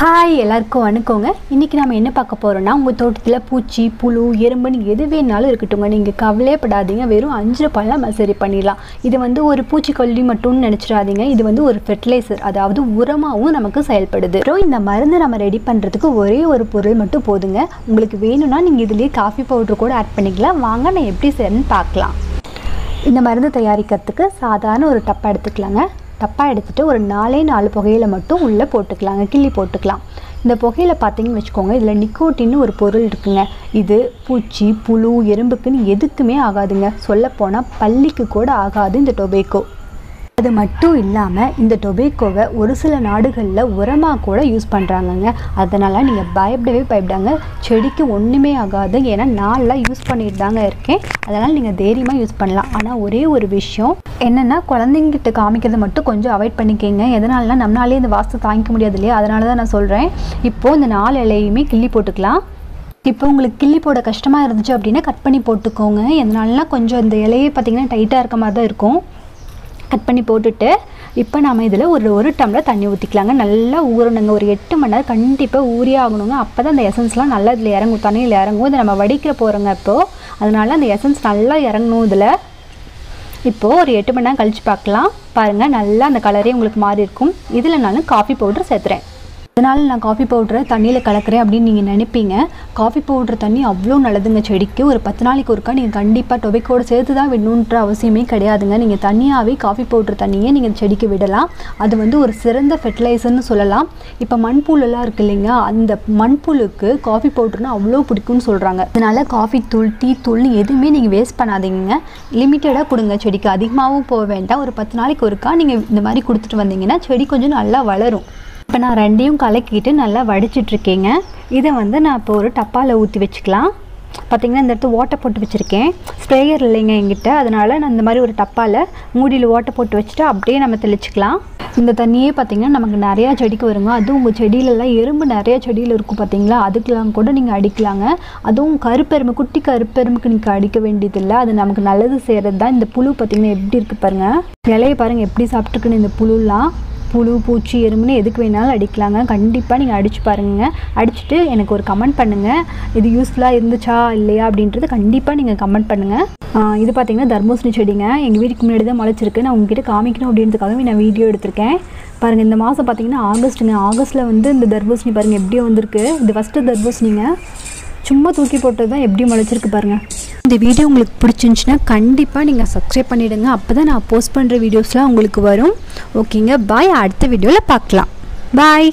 Hi எல்லாருக்கும் வணக்கங்க. இன்றைக்கி நம்ம என்ன பார்க்க போகிறோம்னா உங்கள் தோட்டத்தில் பூச்சி புழு எறும்புன்னு எது வேணாலும் இருக்கட்டுங்க நீங்கள் கவலையப்படாதீங்க வெறும் அஞ்சு ரூபாயில் நம்ம சரி பண்ணிடலாம். இது வந்து ஒரு பூச்சிக்கொல்லி மட்டும்னு நினச்சிடாதீங்க. இது வந்து ஒரு ஃபெர்டிலைசர் அதாவது உரமாகவும் நமக்கு செயல்படுது. அப்புறம் இந்த மருந்து நம்ம ரெடி பண்ணுறதுக்கு ஒரே ஒரு பொருள் மட்டும் போதுங்க. உங்களுக்கு வேணும்னா நீங்கள் இதுலேயே காஃபி பவுடர் கூட ஆட் பண்ணிக்கலாம். வாங்க நான் எப்படி செய்யணும்னு பார்க்கலாம். இந்த மருந்து தயாரிக்கிறதுக்கு சாதாரண ஒரு டப்பா எடுத்துக்கலாங்க. டப்பா எடுத்துகிட்டு ஒரு நாலே நாலு புகையில மட்டும் உள்ளே போட்டுக்கலாங்க கிள்ளி போட்டுக்கலாம். இந்த புகையில பார்த்தீங்கன்னு வச்சுக்கோங்க இதில் நிக்கோட்டின்னு ஒரு பொருள் இருக்குங்க. இது பூச்சி புழு எறும்புக்குன்னு எதுக்குமே ஆகாதுங்க. சொல்லப்போனால் பள்ளிக்கு கூட ஆகாது இந்த டொபேக்கோ. அது மட்டும் இல்லாமல் இந்த டொபேக்கோவை ஒரு சில நாடுகளில் உரமாக கூட யூஸ் பண்ணுறாங்கங்க அதனால் நீங்கள் பயப்படவே பயப்படாங்க. செடிக்கு ஒன்றுமே ஆகாது. ஏன்னா நான்லாம் யூஸ் பண்ணிட்டு தாங்க இருக்கேன். அதனால் நீங்கள் தைரியமாக யூஸ் பண்ணலாம். ஆனால் ஒரே ஒரு விஷயம் என்னென்னா குழந்தைங்கிட்ட காமிக்கிறது மட்டும் கொஞ்சம் அவாய்ட் பண்ணிக்கங்க. எதனாலனா நம்மளாலே இந்த வாஸ்து தாங்கிக்க முடியாது இல்லையா? அதனால தான் நான் சொல்கிறேன் இப்போது இந்த நாலு இலையுமே கிள்ளி போட்டுக்கலாம். இப்போ உங்களுக்கு கிள்ளி போட கஷ்டமாக இருந்துச்சு அப்படின்னா கட் பண்ணி போட்டுக்கோங்க. எதனாலலாம் கொஞ்சம் இந்த இலையே பார்த்தீங்கன்னா டைட்டாக இருக்க மாதிரி தான் இருக்கும். கட் பண்ணி போட்டுட்டு இப்போ நம்ம இதில் ஒரு ஒரு டம்ளர் தண்ணி ஊற்றிக்கலாங்க நல்லா ஊறணுங்க. ஒரு எட்டு மணி நேரம் கண்டிப்பாக ஊறியே ஆகணுங்க. அப்போ தான் அந்த எசன்ஸ்லாம் நல்லா இதில் இறங்கும். தண்ணியில் இறங்கும். இதை நம்ம வடிக்கிற போகிறோங்க இப்போது அதனால அந்த எசன்ஸ் நல்லா இறங்கணும் இதில். இப்போது ஒரு எட்டு மணி நேரம் கழித்து பார்க்கலாம். பாருங்கள் நல்லா அந்த கலரே உங்களுக்கு மாறி இருக்கும் இதில் நான் காஃபி பவுடர் சேர்த்துறேன். அதனால் நான் காஃபி பவுடரை தண்ணியில் கலக்கிறேன் அப்படின்னு நீங்கள் நினைப்பீங்க. காஃபி பவுடர் தண்ணி அவ்வளோ நல்லதுங்க செடிக்கு. ஒரு பத்து நாளைக்கு ஒருக்கா நீங்கள் கண்டிப்பாக டொபைக்கோடு சேர்த்து தான் விடணுன்ற அவசியமே கிடையாதுங்க. நீங்கள் தனியாகவே காஃபி பவுடர் தண்ணியை நீங்கள் செடிக்கு விடலாம். அது வந்து ஒரு சிறந்த ஃபெர்டிலைசர்னு சொல்லலாம். இப்போ மண்புழுலாம் இருக்கு இல்லைங்க அந்த மண்புழுக்கு காஃபி பவுட்ருனா அவ்வளோ பிடிக்கும்னு சொல்கிறாங்க அதனால் காஃபி தூள் டீ தூள்னு எதுவுமே நீங்கள் வேஸ்ட் பண்ணாதீங்க லிமிட்டடாக கொடுங்க செடிக்கு. அதிகமாகவும் போக வேண்டாம். ஒரு பத்து நாளைக்கு ஒருக்கா நீங்கள் இந்த மாதிரி கொடுத்துட்டு வந்தீங்கன்னா செடி கொஞ்சம் நல்லா வளரும். இப்போ நான் ரெண்டையும் கலக்கிட்டு நல்லா வடிச்சிட்ருக்கேங்க. இதை வந்து நான் இப்போ ஒரு டப்பாவில் ஊற்றி வச்சுக்கலாம். பார்த்திங்கன்னா இந்த இடத்து ஓட்டை போட்டு வச்சுருக்கேன். ஸ்ப்ரேயர் இல்லைங்க எங்கிட்ட அதனால் நான் இந்த மாதிரி ஒரு டப்பாவில் மூடியில் ஓட்டை போட்டு வச்சுட்டு அப்படியே நம்ம தெளிச்சிக்கலாம். இந்த தண்ணியே பார்த்திங்கன்னா நமக்கு நிறையா செடிக்கு வருங்க. அதுவும் உங்கள் செடியிலலாம் எறும்பு நிறையா செடியில் இருக்கும் பார்த்தீங்களா அதுக்கெலாம் கூட நீங்கள் அடிக்கலாங்க. அதுவும் கருப்பெருமை குட்டி கருப்பெருமைக்கு நீங்கள் அடிக்க வேண்டியதில்லை. அது நமக்கு நல்லது செய்கிறது தான் இந்த புழு பார்த்திங்கன்னா எப்படி இருக்குது பாருங்கள் இலையை பாருங்கள் எப்படி சாப்பிட்ருக்குன்னு இந்த புழுலாம். புழு பூச்சி எறும்புன்னு எதுக்கு வேணாலும் அடிக்கலாங்க. கண்டிப்பாக நீங்கள் அடித்து பாருங்க. அடிச்சுட்டு எனக்கு ஒரு கமெண்ட் பண்ணுங்கள் இது யூஸ்ஃபுல்லாக இருந்துச்சா இல்லையா அப்படின்றது கண்டிப்பாக நீங்கள் கமெண்ட் பண்ணுங்கள் இது பார்த்தீங்கன்னா தர்மூசணி செடிங்க. எங்கள் வீட்டுக்கு முன்னாடி தான் முளைச்சிருக்கு. நான் உங்ககிட்ட காமிக்கணும் அப்படின்றதுக்காகவே நான் வீடியோ எடுத்திருக்கேன். பாருங்கள் இந்த மாதம் பார்த்தீங்கன்னா ஆகஸ்ட்டுங்க. ஆகஸ்ட்டில் வந்து இந்த தர்பூசணி பாருங்கள் எப்படியோ வந்திருக்கு. இது ஃபஸ்ட்டு தர்பூசணிங்க சும்மா தூக்கி போட்டது தான் எப்படி முளைச்சிருக்கு பாருங்கள் இந்த வீடியோ உங்களுக்கு பிடிச்சிருந்துச்சின்னா கண்டிப்பாக நீங்கள் சப்ஸ்கிரைப் பண்ணிவிடுங்க அப்போ தான் நான் போஸ்ட் பண்ணுற வீடியோஸ்லாம் உங்களுக்கு வரும். ஓகேங்க பாய் அடுத்த வீடியோவில் பார்க்கலாம். பாய்